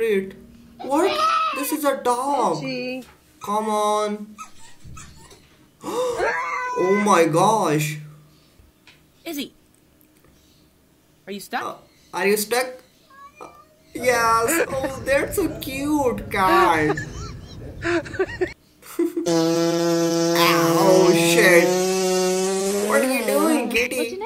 street. What? This is a dog. Gee. Come on. oh my gosh. Izzy, are you stuck? Uh, are you stuck? Uh, Yes. Oh, that's a cute guys. oh shit. What are you doing, kitty?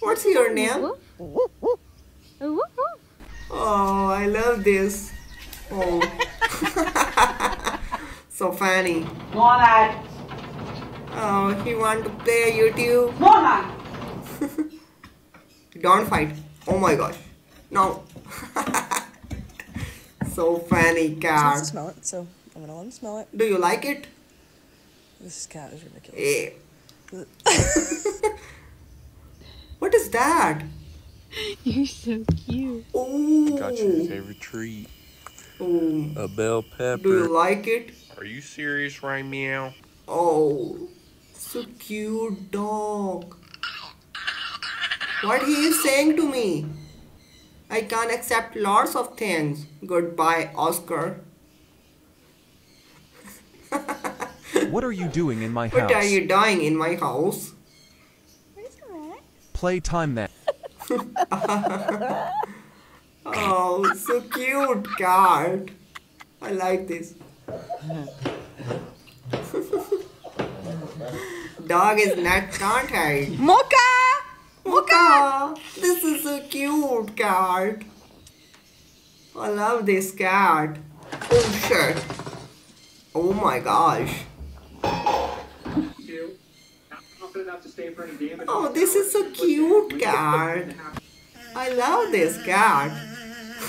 What's kitty? your name? What's your name? I love this. Oh. so funny. No, lad. Oh, he want to play YouTube. No, man. Don't fight. Oh my gosh. No. so funny He wants cat. to smell it, so I'm gonna let him smell it. Do you like it? This cat is ridiculous. Eh. what is that? You're so cute. Oh. Got your favorite treat, oh. a bell pepper. Do you like it? Are you serious right meow? Oh, so cute dog. What he is saying to me? I can't accept lots of things. Goodbye, Oscar. What are you doing in my house? What are you doing in my house? Playtime then. Oh, so cute cat. I like this. Dog is not contact. Mocha! Mocha! This is a cute cat. I love this cat. Oh shit. Oh my gosh. Oh, this is a cute cat. I love this cat.